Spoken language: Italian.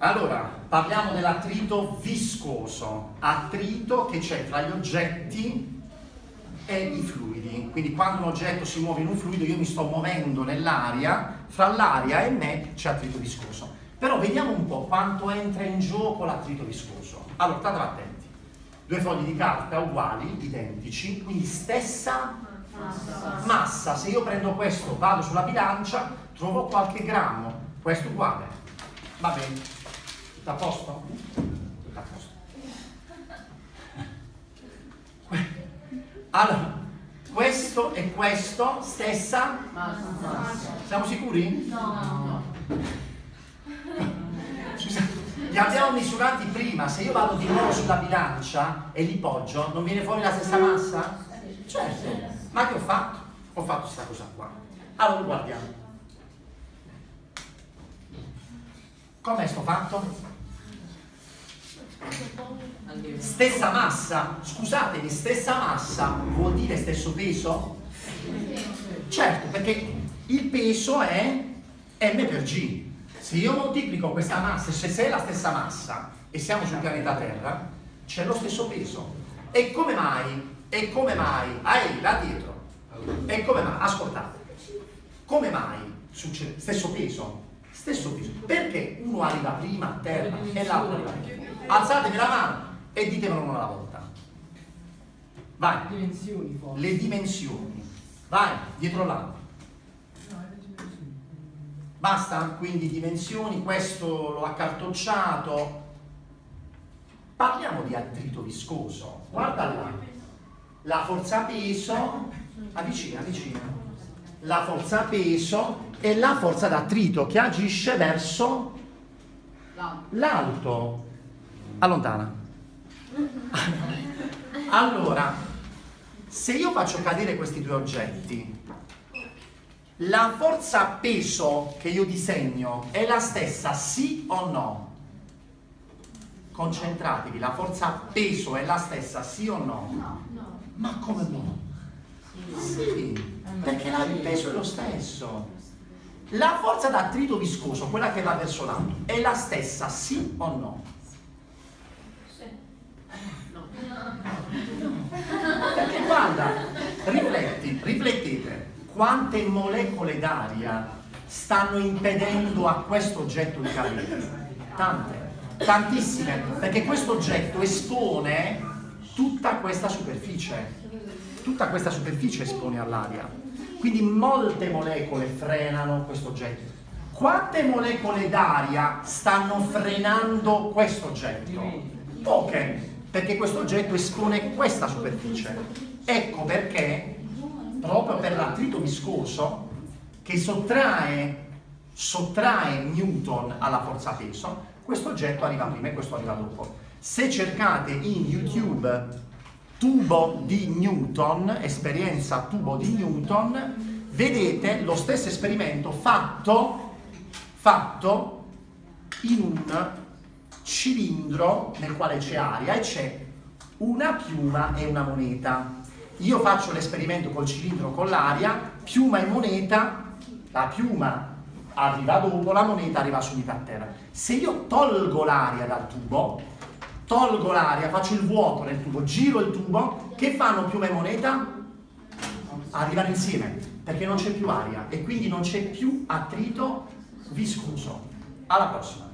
Allora, parliamo dell'attrito viscoso, attrito che c'è tra gli oggetti e i fluidi. Quindi quando un oggetto si muove in un fluido io mi sto muovendo nell'aria, fra l'aria e me c'è attrito viscoso. Però vediamo un po' quanto entra in gioco l'attrito viscoso. Allora, state attenti. Due fogli di carta uguali, identici, quindi stessa massa. massa. Se io prendo questo, vado sulla bilancia, trovo qualche grammo, questo uguale. Va bene. Tutto a posto? Tutto a posto. Allora, questo e questo, stessa? Massa. Siamo sicuri? No. Scusate, li abbiamo misurati prima, se io vado di nuovo sulla bilancia e li poggio, non viene fuori la stessa massa? Certo, ma che ho fatto? Ho fatto questa cosa qua. Allora guardiamo. Com'è sto fatto? Stessa massa, scusatemi, stessa massa vuol dire stesso peso? Certo, perché il peso è m per g. Se io moltiplico questa massa, se è la stessa massa e siamo sul pianeta Terra, c'è lo stesso peso. E come mai? E come mai? Ehi, là dietro. E come mai? Ascoltate. Come mai succede? Stesso peso? Stesso peso. Perché uno arriva prima a terra e l'altro arriva prima? Alzatevi la mano e ditemelo una alla volta. Vai. Le dimensioni forse. Le dimensioni. Vai, dietro l'altro. Basta? Quindi dimensioni, questo l'ho accartocciato. Parliamo di attrito viscoso. Guarda là. La forza peso, avvicina, avvicina. La forza peso e la forza d'attrito che agisce verso l'alto. Allontana. Allora, se io faccio cadere questi due oggetti, la forza peso che io disegno è la stessa, sì o no? Concentratevi, la forza peso è la stessa, sì o no? No, no. Ma come no? Sì, perché la- il peso è lo stesso. La forza d'attrito viscoso, quella che va verso l'alto, è la stessa, sì o no? Perché guarda, rifletti, riflettete, quante molecole d'aria stanno impedendo a questo oggetto di cadere? Tante, tantissime, perché questo oggetto espone tutta questa superficie, tutta questa superficie espone all'aria. Quindi molte molecole frenano questo oggetto. Quante molecole d'aria stanno frenando questo oggetto? Poche, perché questo oggetto espone questa superficie. Ecco perché, proprio per l'attrito viscoso, che sottrae, sottrae Newton alla forza peso, questo oggetto arriva prima e questo arriva dopo. Se cercate in YouTube tubo di Newton, esperienza tubo di Newton, vedete lo stesso esperimento fatto, fatto in un cilindro nel quale c'è aria e c'è una piuma e una moneta. Io faccio l'esperimento col cilindro con l'aria, piuma e moneta, la piuma arriva dopo, la moneta arriva subito a terra. Se io tolgo l'aria dal tubo, tolgo l'aria, faccio il vuoto nel tubo, giro il tubo, che fanno piuma e moneta? Arrivano insieme, perché non c'è più aria e quindi non c'è più attrito viscoso. Alla prossima.